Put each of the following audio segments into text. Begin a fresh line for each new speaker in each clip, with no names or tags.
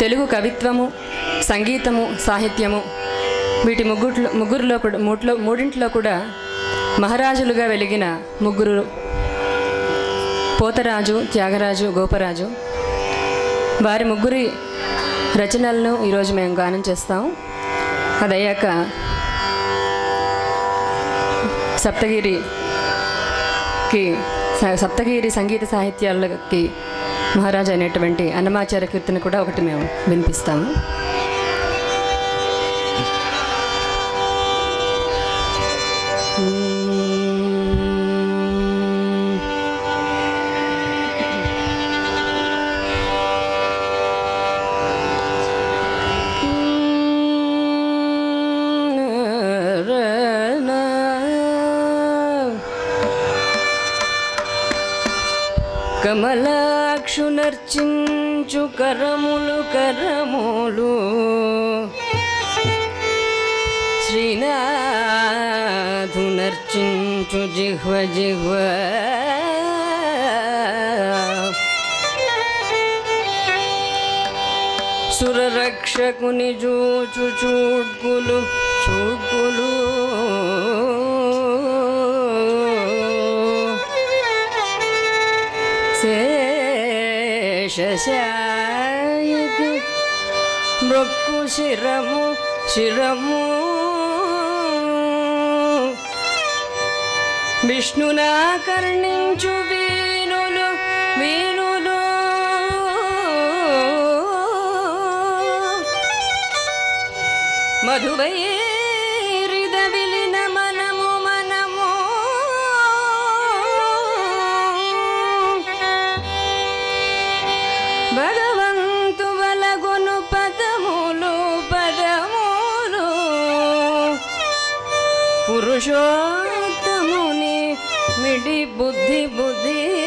తెలుగు కవిత్వము సంగీతము సాహిత్యము వీటి ముగ్గుట్లో ముగ్గురులో కూడా మూట్లో మూడింటిలో కూడా మహారాజులుగా వెలిగిన ముగ్గురు పోతరాజు త్యాగరాజు గోపరాజు. వారి ముగ్గురి రచనలను ఈరోజు మేము గానం చేస్తాం. అదయ్యాక సప్తగిరికి సప్తగిరి సంగీత సాహిత్యాలకి మహారాజు అయినటువంటి అన్నమాచార్య కీర్తన కూడా ఒకటి మేము వినిపిస్తాము. కమలాక్షునర్చించు కరములు కరములు శ్రీనాథునర్చించు జిహ్వ జిహ్వ సురరక్షకుని జూచు చూడ్కులు చూడ్కులు శేషశాయకి మృక్కు శిరము శిరము. విష్ణునా కర్ణించు వీణులు వీణులు. మధువయే पुरुषोत्तमुनि मिडि बुद्धि बुद्धि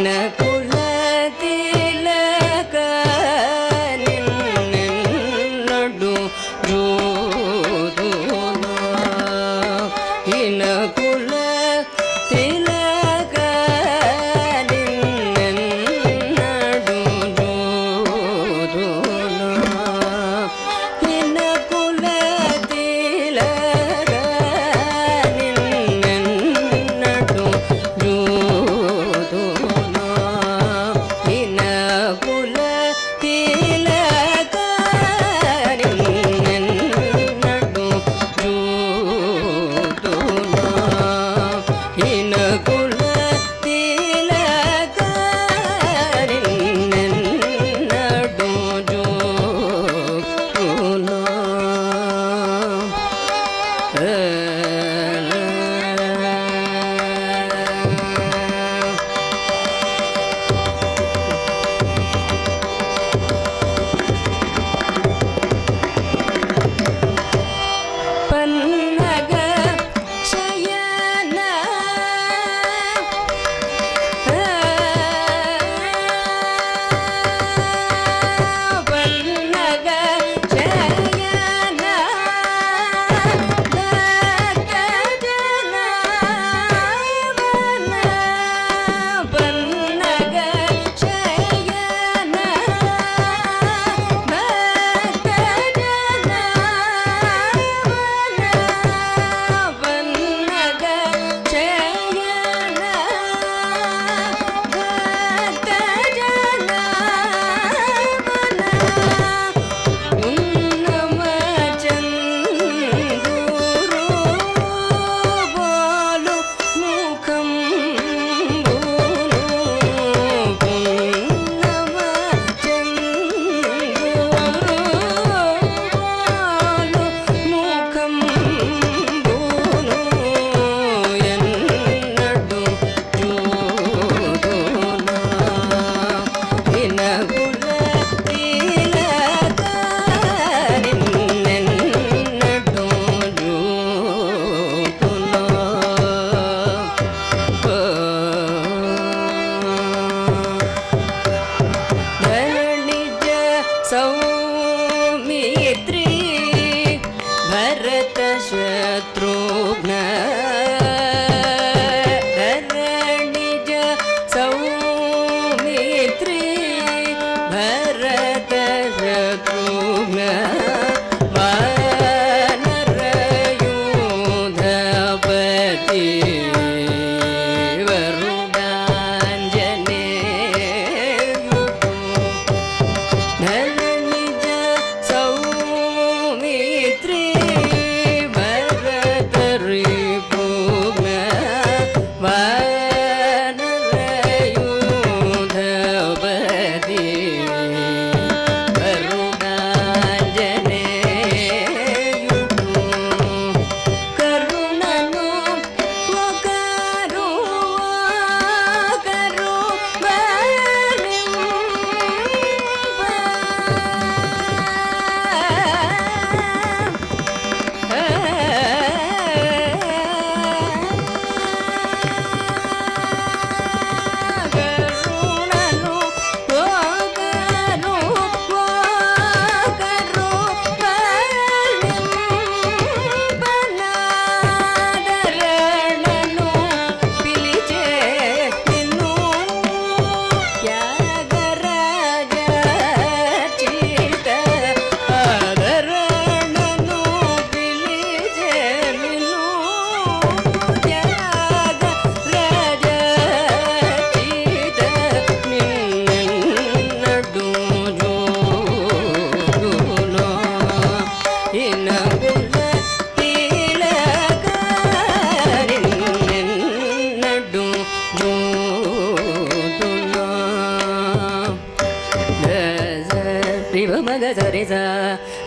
என்ன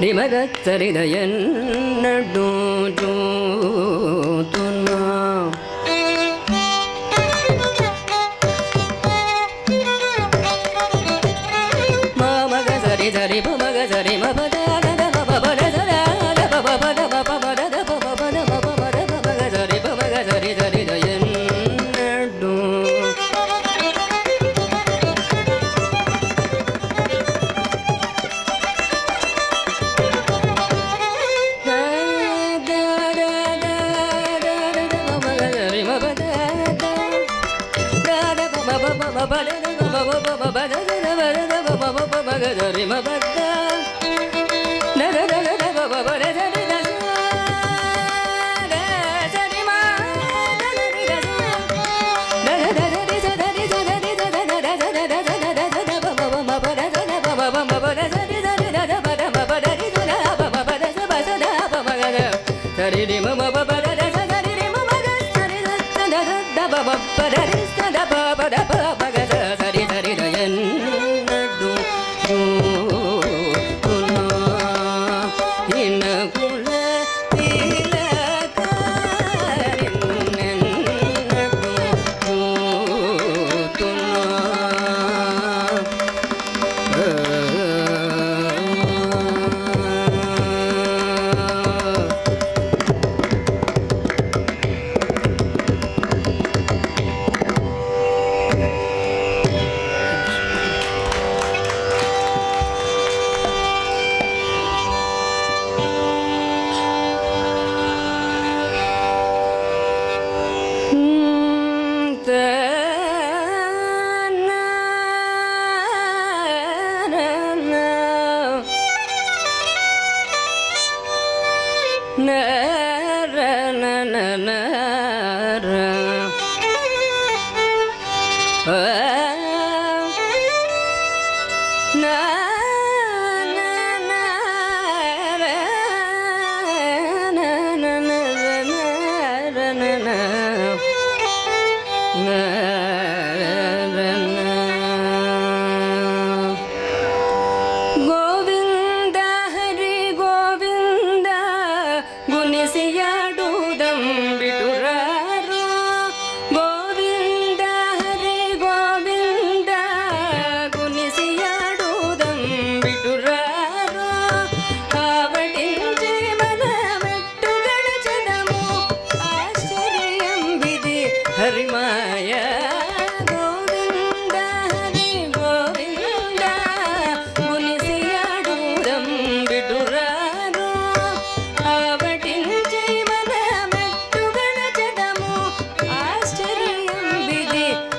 ரிமகத்தரிதயன் நடு மாமக சரி சரி மமக சரி மபத பபட சரி பபட ba ba ba da da da ba ba da ba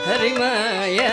Harimaya